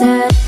said